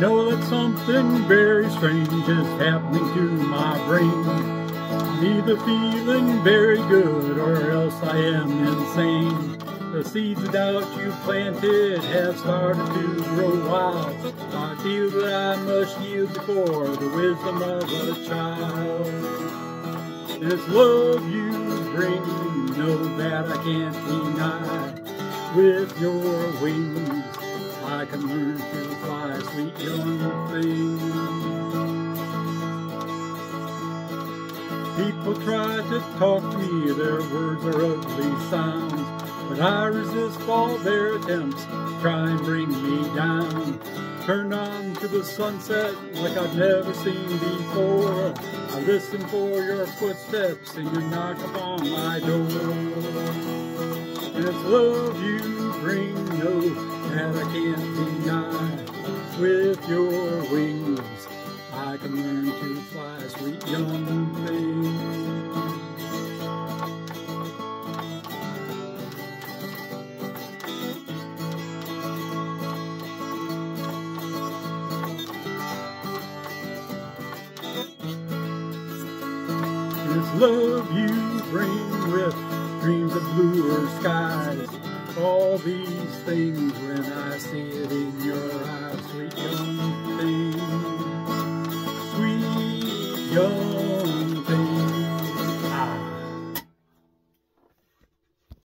know that something very strange is happening to my brain. I'm either feeling very good or else I am insane. The seeds of doubt you planted have started to grow wild. I feel that I must yield before the wisdom of a child. This love you bring, you know that I can't deny. With your wings, I can learn to fly, sweet young thing. People try to talk to me, their words are ugly sounds. But I resist all their attempts to try and bring me down. Turn on to the sunset like I've never seen before. I listen for your footsteps and you knock upon my door. And it's love you bring, that I can't deny. With your wings, I can learn to fly, sweet young thing. This love you bring with dreams of bluer skies. All these things when I see it in your eyes, sweet young thing. Sweet young